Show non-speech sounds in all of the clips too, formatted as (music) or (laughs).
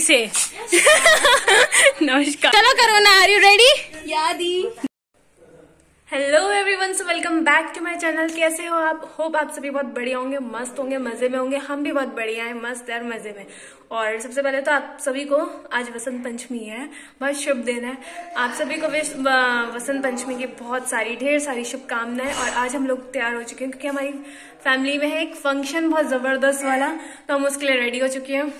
दिल्ली से। (laughs) नमस्कार। चलो करो ना आर यू रेडी यादी। Hello everyone so welcome back to my channel कैसे हो आप? होप आप सभी बहुत बढ़िया होंगे मस्त होंगे मज़े में होंगे। हम भी बहुत बढ़िया हैं मस्त यार मज़े में। और सबसे पहले तो आप सभी को आज वसंत पंचमी है बहुत शुभ दिन है। आप सभी को वसंत पंचमी की बहुत सारी ढेर सारी शुभकामनाएँ। और आज हम लोग तैयार हो चुके हैं क्योंकि हमारी फैमिली में है एक फ़ंक्शन बहुत ज़बरदस्त वाला तो हम उसके लिए रेडी हो चुके हैं।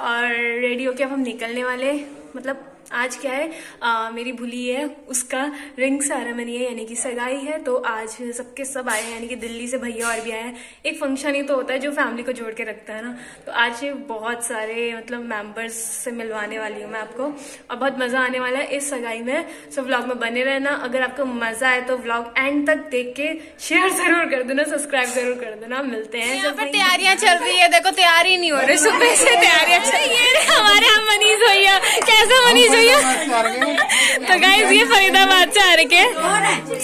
और रेडी होके अब हम निकलने वाले मतलब आज क्या है? आ, मेरी भूली है उसका रिंग सेरेमनी है यानी कि सगाई है तो आज सबके सब आए हैं यानी कि दिल्ली से भैया और भी आए हैं। एक फ़ंक्शन ही तो होता है जो फैमिली को जोड़ के रखता है ना। तो आज बहुत सारे मतलब मेंबर्स से मिलवाने वाली हूँ मैं आपको। और बहुत मज़ा आने वाला है इस सगाई में। सो व्लॉग में बने रहना। अगर आपको मज़ा आए तो व्लॉग एंड तक देख के शेयर ज़रूर कर देना सब्सक्राइब ज़रूर कर देना। मिलते हैं तैयारियाँ चल रही है। देखो तैयारी नहीं हो रही। सुबह से तैयारियाँ चल रही है। हमारे यहाँ मनीष भैया। कैसे मनीष तो गाइस ये फरीदाबाद से आ रखे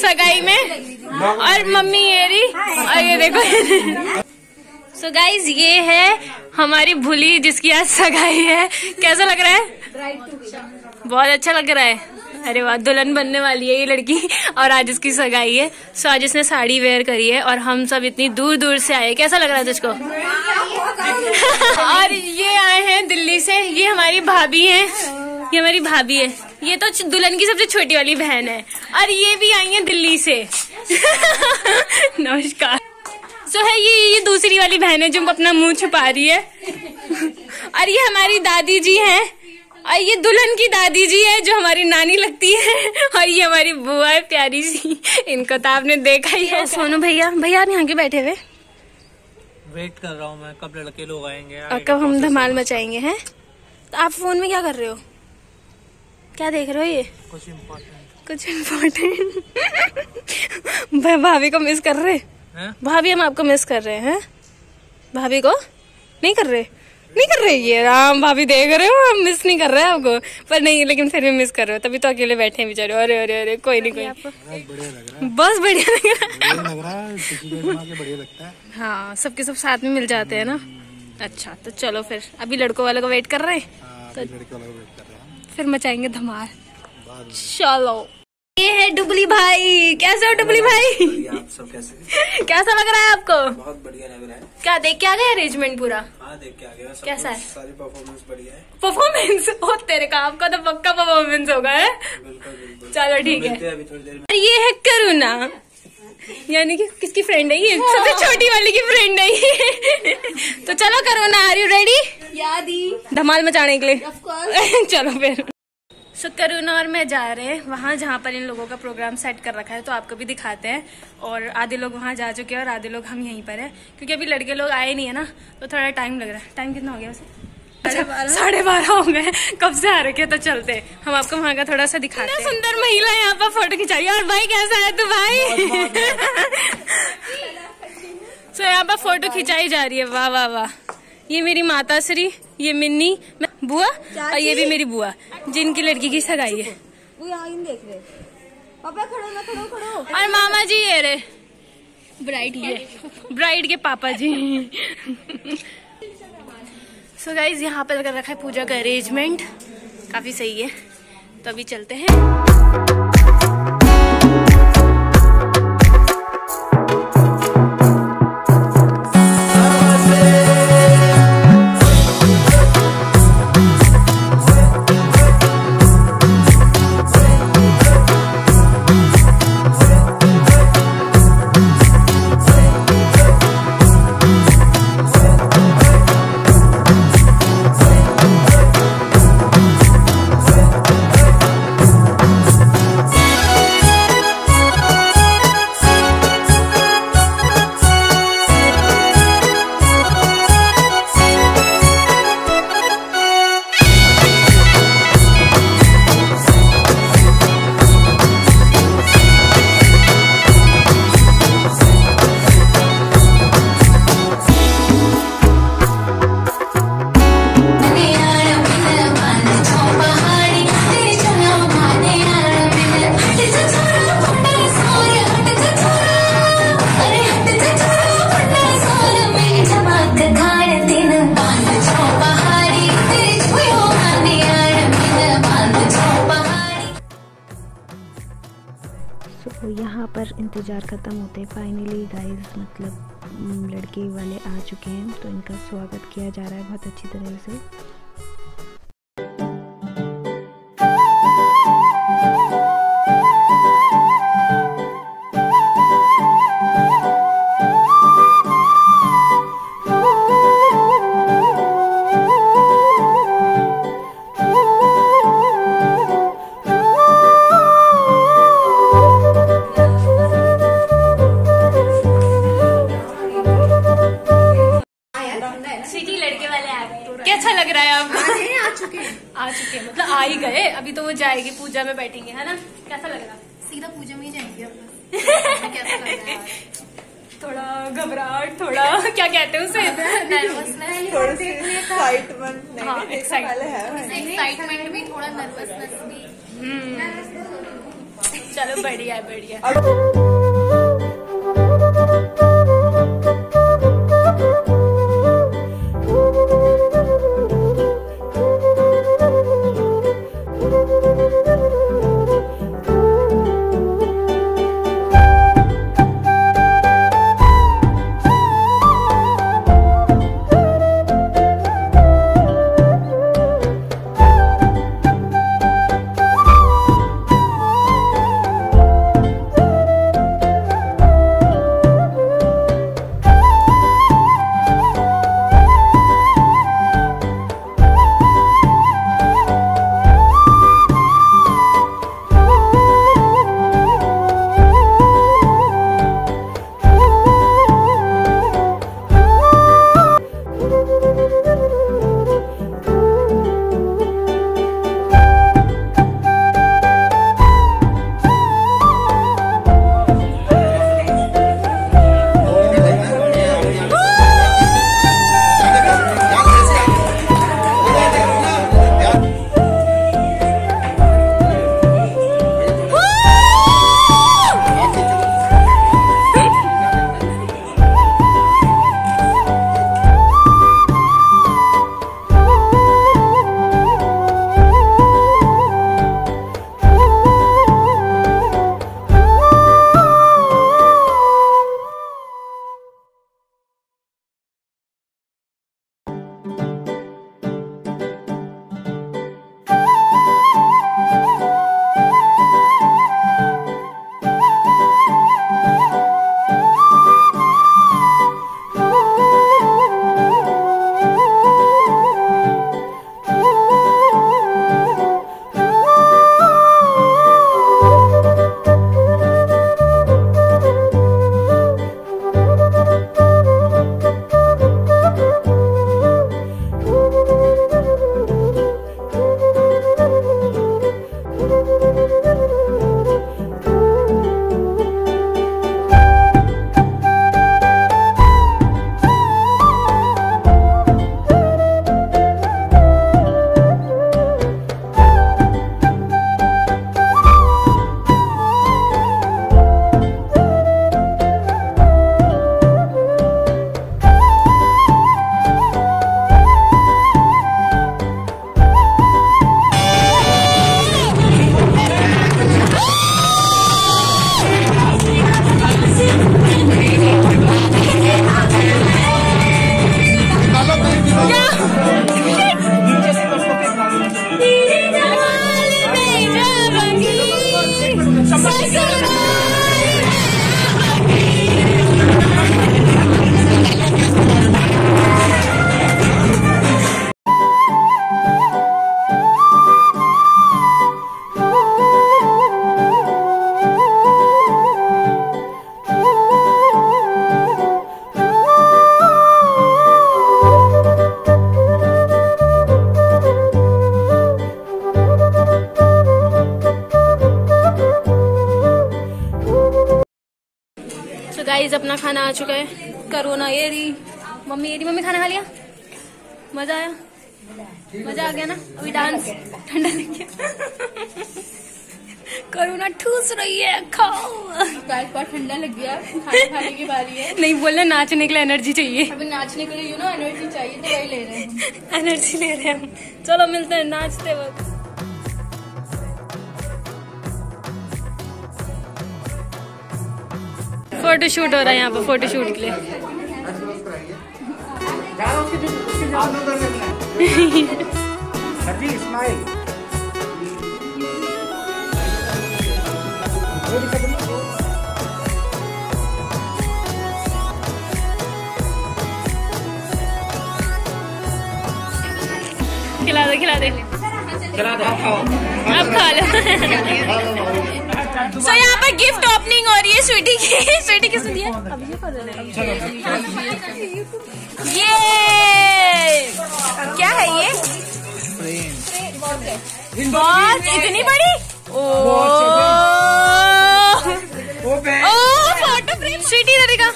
सगाई में। और मम्मी ये रही। और ये देखो। सो गाइस ये है हमारी भूली जिसकी आज सगाई है। कैसा लग रहा है? बहुत अच्छा लग रहा है। अरे वाह, दुल्हन बनने वाली है ये लड़की। और आज इसकी सगाई है। सो आज इसने साड़ी वेयर करी है और हम सब इतनी दूर दूर से आए। कैसा लग रहा है तुझको? (laughs) और ये आए हैं दिल्ली से। ये हमारी भाभी है। ये हमारी भाभी है। ये तो दुल्हन की सबसे छोटी वाली बहन है। और ये भी आई है दिल्ली से। (laughs) नमस्कार। सो है ये ये दूसरी वाली बहन है जो अपना मुँह छुपा रही है। (laughs) और ये हमारी दादी जी हैं। और ये दुल्हन की दादी जी है जो हमारी नानी लगती है। (laughs) और ये हमारी बुआ है प्यारी सी। इनको तो आपने देखा ही है। सोनू भैया भैया आप यहाँ के बैठे हुए? वेट कर रहा हूँ मैं कब लड़के लोग आएँगे? और कब हम धमाल मचाएँगे हैं? तो आप फ़ोन में क्या कर रहे हो? क्या देख रहे हो ये? कुछ इम्पोर्टेंट कुछ इम्पोर्टेंट भाई भाभी को मिस कर रहे? है? भाभी हम आपको मिस कर रहे हैं भाभी को? नहीं कर रहे? नहीं कर रहे ये? राम भाभी देख रहे हो? हम मिस नहीं कर रहे हैं आपको। पर नहीं लेकिन फिर भी मिस कर रहे हो। तभी तो अकेले बैठे हैं बेचारे। अरे अरे अरे कोई नहीं कोई रहा बस बढ़िया लग रहा है। है है है। हाँ सबके सब साथ में मिल जाते हैं ना। अच्छा तो चलो फिर। अभी लड़कों वालों को वेट कर रहे हैं? हाँ, हैं फिर मचाएँगे धमाल। चलो। ये है डुबली भाई। कैसे हो डुबली भाई? आप सब कैसे (laughs) कैसा लग रहा है आपको? बहुत बढ़िया लग रहा है। क्या देख के आ गए अरेंजमेंट पूरा? हाँ देख के आ गया। कैसा है? सारी परफॉर्मेंस बढ़िया है। परफॉर्मेंस (laughs) ओ तेरे का आपका तो पक्का परफॉर्मेंस होगा है? चलो ठीक है। अभी थोड़ी देर ये है करुणा। यानी कि किसकी फ्रेंड है ये? सबसे छोटी वाली की फ्रेंड है ये। तो चलो करुणा आर यू रेडी यादी धमाल मचाने के लिए। (laughs) चलो फिर। सो so, करुणा और मैं जा रहे हैं। वहाँ जहाँ पर इन लोगों का प्रोग्राम सेट कर रखा है तो आपको भी दिखाते हैं। और आधे लोग वहाँ जा चुके हैं और आधे लोग हम यहीं पर हैं। क्योंकि अभी लड़के लोग आए नहीं है ना तो थोड़ा टाइम लग रहा है। टाइम कितना हो गया वैसे? साढ़े बारह। हो गए। कब से आ रखे तो चलते हम आपको वहाँ का थोड़ा सा दिखाते हैं। सुंदर महिला यहाँ पर फ़ोटो खिंचाई। और भाई कैसा है तू भाई? सो यहाँ पर फ़ोटो खिंचाई जा रही है। वाह वाह वाह। ये मेरी माता श्री ये मिन्नी बुआ और ये भी मेरी बुआ जिनकी लड़की की सगाई है। वो यहाँ देख रहे। पापा खड़ो ना खड़ो खड़ो। और मामा जी ये रे। ब्राइड ये। ब्राइड के पापा जी। सो गाइज़ यहाँ पर लगा रखा है पूजा का अरेंजमेंट काफ़ी सही है। तो अभी चलते हैं। ख़त्म होते फाइनली गाइस मतलब लड़के वाले आ चुके हैं तो इनका स्वागत किया जा रहा है बहुत अच्छी तरह से। जाएगी पूजा में बैठेंगे है ना? कैसा लग रहा? सीधा पूजा में ही जाएँगे हम। (laughs) कैसा लग रहा है? थोड़ा घबराहट थोड़ा (laughs) क्या कहते हैं उसे? नर्वसनेस थोड़ी सी एक्साइटमेंट हाँ, है भी थोड़ा नर्वसनेस भी। चलो बढ़िया बढ़िया। गाइस अपना खाना आ चुका है। करोना ये रही। मम्मी ये रही। मम्मी खाना खा लिया? मज़ा आया? मज़ा आ गया ना? अभी डांस ठंडा लग गया करोना ठूस रही है खाओ। गाइस बहुत ठंडा लग गया। खाना खाने की बारी है। नहीं बोलना नाचने के लिए एनर्जी चाहिए। अभी नाचने के लिए यू नो एनर्जी चाहिए तो वही ले रहे हैं। एनर्जी ले रहे हैं हम। चलो मिलते हैं नाचते वक्त। फ़ोटो शूट हो रहा है यहाँ पर फ़ोटो शूट के लिए। खिला दे खिला दे। चला दो अब खा लो। (laughs) (laughs) सो यहाँ पर गिफ्ट ओपनिंग हो रही है स्वीटी की स्वीटी किसने दिया ये क्या है ये? बहुत इतनी बड़ी? ओ। ओ फ़ोटो फ्रेम स्वीटी का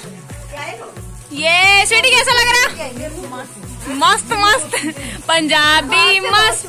ये स्वीटी कैसा लग रहा? मस्त मस्त। पंजाबी मस्त।